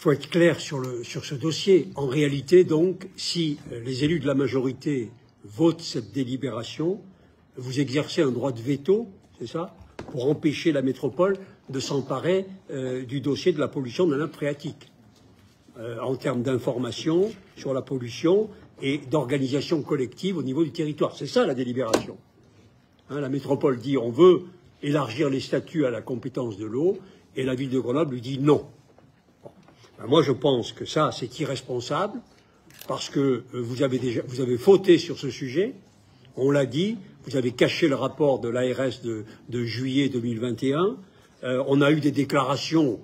faut être clair sur, ce dossier. En réalité, donc, si euh, les élus de la majorité votent cette délibération, vous exercez un droit de veto, c'est ça, pour empêcher la métropole de s'emparer euh, du dossier de la pollution de la nappe phréatique, euh, en termes d'information sur la pollution et d'organisation collective au niveau du territoire. C'est ça la délibération. Hein, la métropole dit on veut élargir les statuts à la compétence de l'eau, et la ville de Grenoble lui dit non. Ben, moi, je pense que ça, c'est irresponsable, parce que euh, vous avez déjà vous avez fauté sur ce sujet. On l'a dit, vous avez caché le rapport de l'ARS de, de, juillet 2021. Euh, on a eu des déclarations,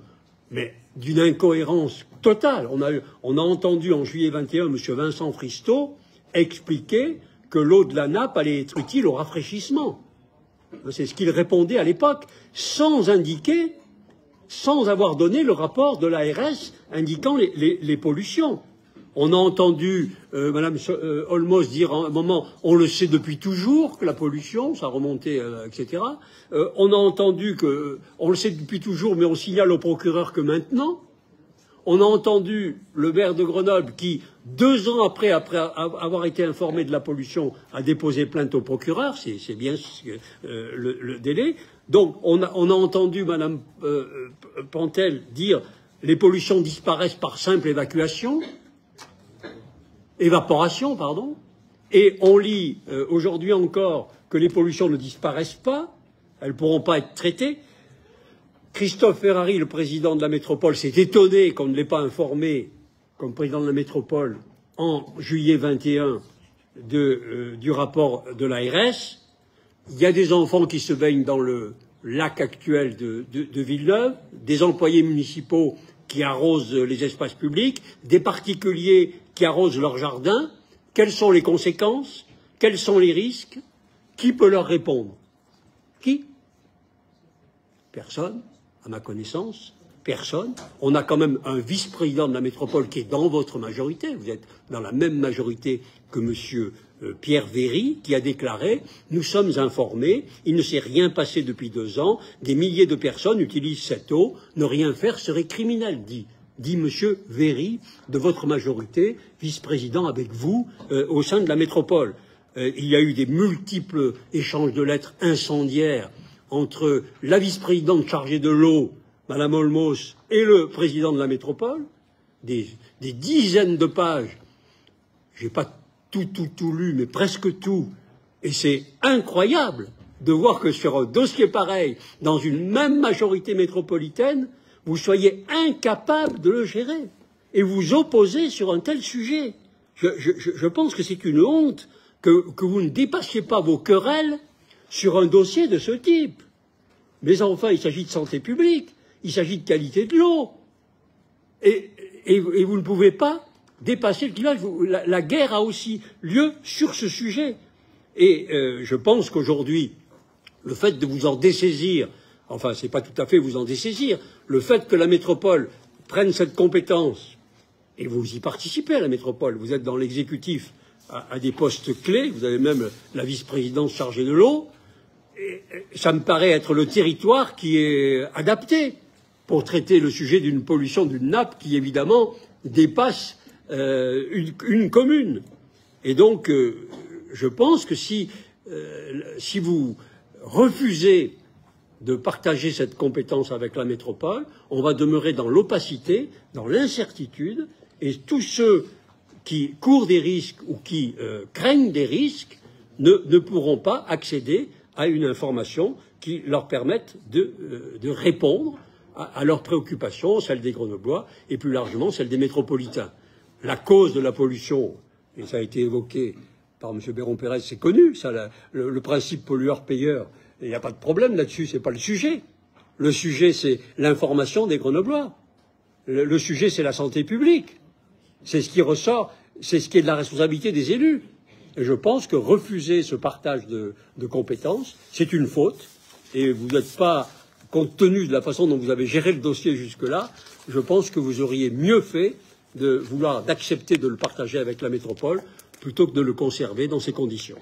mais d'une incohérence totale. On a, on a entendu en juillet 21 M. Vincent Fristo expliquer que l'eau de la nappe allait être utile au rafraîchissement. C'est ce qu'il répondait à l'époque, sans indiquer, sans avoir donné le rapport de l'ARS indiquant les, pollutions. On a entendu euh, Mme euh, Olmos dire à un moment, on le sait depuis toujours que la pollution, ça remontait, euh, etc. On a entendu que, on le sait depuis toujours, mais on signale au procureur que maintenant. On a entendu le maire de Grenoble qui, deux ans après, avoir été informé de la pollution, a déposé plainte au procureur. C'est bien euh, le, délai. Donc, on a, entendu Mme euh, Pantel dire les pollutions disparaissent par simple évacuation évaporation, pardon, et on lit euh, aujourd'hui encore que les pollutions ne disparaissent pas, elles ne pourront pas être traitées. Christophe Ferrari, le président de la métropole, s'est étonné qu'on ne l'ait pas informé, comme président de la métropole, en juillet 21 de, euh, du rapport de l'ARS. Il y a des enfants qui se baignent dans le lac actuel de, de, Villeneuve, des employés municipaux qui arrosent les espaces publics, des particuliers qui arrosent leur jardin, quelles sont les conséquences, quels sont les risques, qui peut leur répondre? Qui? Personne, à ma connaissance, personne. On a quand même un vice-président de la métropole qui est dans votre majorité, vous êtes dans la même majorité que M. Euh, Pierre Véry, qui a déclaré Nous sommes informés, il ne s'est rien passé depuis deux ans, des milliers de personnes utilisent cette eau, ne rien faire serait criminel, dit dit M. Véry, de votre majorité, vice-président avec vous euh, au sein de la métropole. Euh, il y a eu des multiples échanges de lettres incendiaires entre la vice-présidente chargée de l'eau, Mme Olmos, et le président de la métropole, des, dizaines de pages. J'ai pas tout, tout, tout lu, mais presque tout. Et c'est incroyable de voir que sur un dossier pareil, dans une même majorité métropolitaine, vous soyez incapable de le gérer et vous opposez sur un tel sujet. Je, pense que c'est une honte que, vous ne dépassiez pas vos querelles sur un dossier de ce type. Mais enfin, il s'agit de santé publique, il s'agit de qualité de l'eau. Et, vous ne pouvez pas dépasser le clivage. La, guerre a aussi lieu sur ce sujet. Et euh, je pense qu'aujourd'hui, le fait de vous en dessaisir enfin ce n'est pas tout à fait vous en dessaisir, le fait que la métropole prenne cette compétence, et vous y participez à la métropole, vous êtes dans l'exécutif à, des postes clés, vous avez même la vice-présidence chargée de l'eau, ça me paraît être le territoire qui est adapté pour traiter le sujet d'une pollution d'une nappe qui évidemment dépasse euh, une, une, commune. Et donc, euh, je pense que si, euh, si vous refusez de partager cette compétence avec la métropole, on va demeurer dans l'opacité, dans l'incertitude, et tous ceux qui courent des risques ou qui craignent des risques ne, pourront pas accéder à une information qui leur permette de, euh, répondre à, leurs préoccupations, celles des Grenoblois et plus largement celles des métropolitains. La cause de la pollution, et ça a été évoqué par M. Béron-Pérez, c'est connu, ça, le, principe pollueur-payeur, il n'y a pas de problème là-dessus, ce n'est pas le sujet. Le sujet, c'est l'information des Grenoblois. Le sujet, c'est la santé publique. C'est ce qui ressort, c'est ce qui est de la responsabilité des élus. Je pense que refuser ce partage de, de compétences, c'est une faute. Et vous n'êtes pas, compte tenu de la façon dont vous avez géré le dossier jusque-là, je pense que vous auriez mieux fait de vouloir d'accepter de le partager avec la métropole plutôt que de le conserver dans ces conditions.